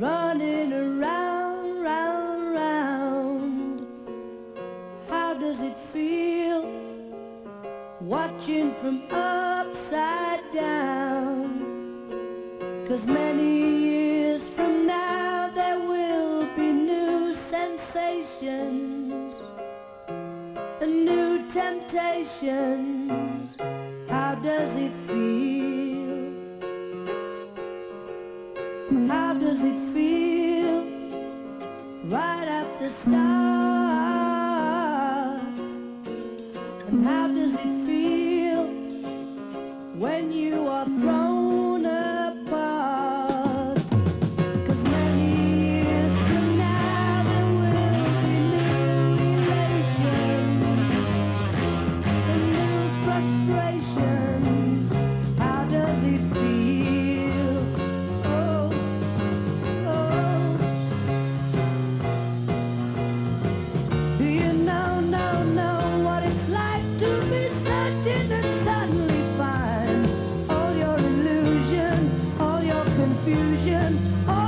running around, round, round. How does it feel watching from upside down? Cause many years from now there will be new sensations and new temptations. How does it feel? How does it right at the start? And how does it feel when you are thrown? confusion. Oh.